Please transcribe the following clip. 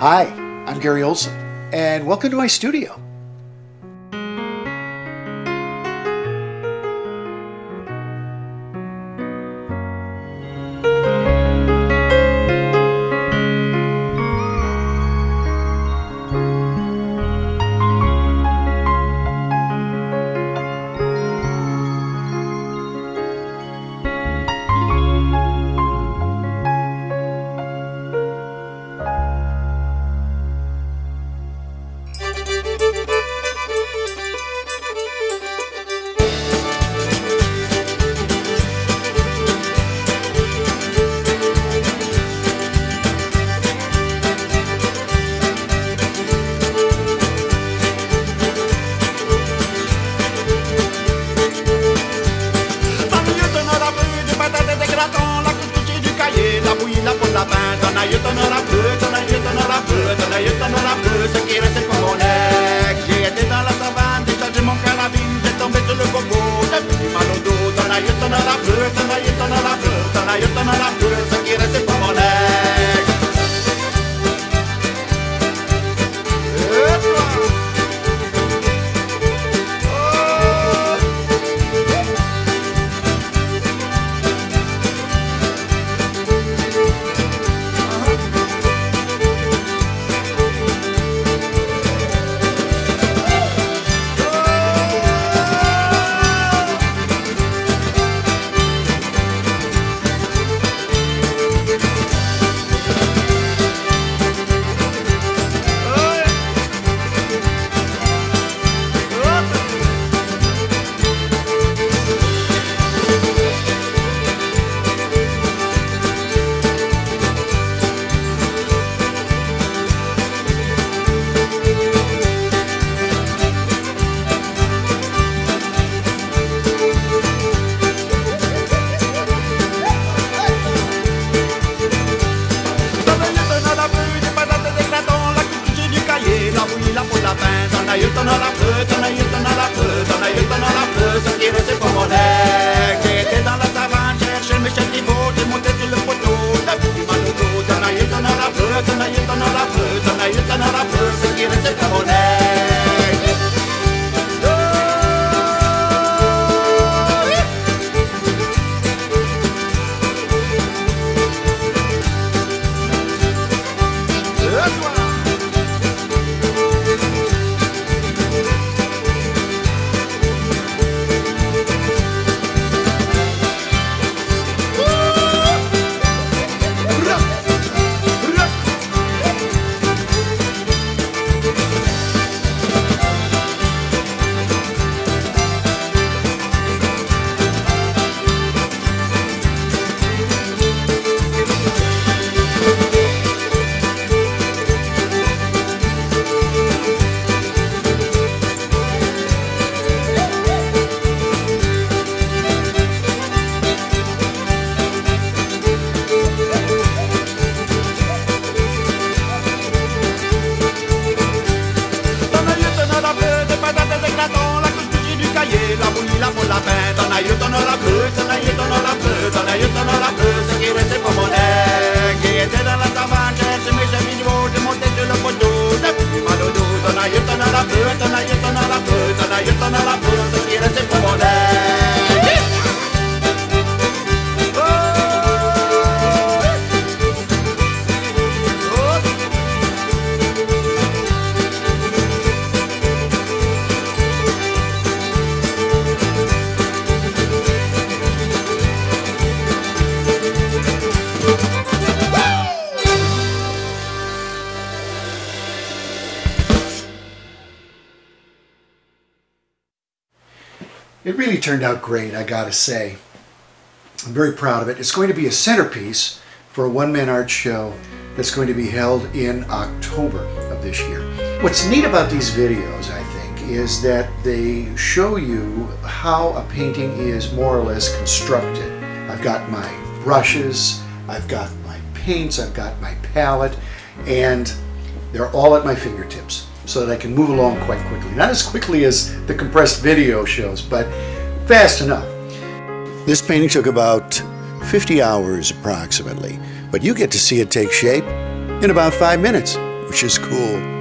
Hi, I'm Gary Olsen, and welcome to my studio. это на matin, t'en as eu, t'en as la peu, t'en as eu, t'en as la peu, t'en as eu, t'en as la με τον Αγίου τον It really turned out great, I gotta say. I'm very proud of it. It's going to be a centerpiece for a one-man art show that's going to be held in October of this year. What's neat about these videos, I think, is that they show you how a painting is more or less constructed. I've got my brushes, I've got my paints, I've got my palette, and they're all at my fingertips so that I can move along quite quickly. Not as quickly as the compressed video shows, but fast enough. This painting took about 50 hours approximately, but you get to see it take shape in about five minutes. which is cool.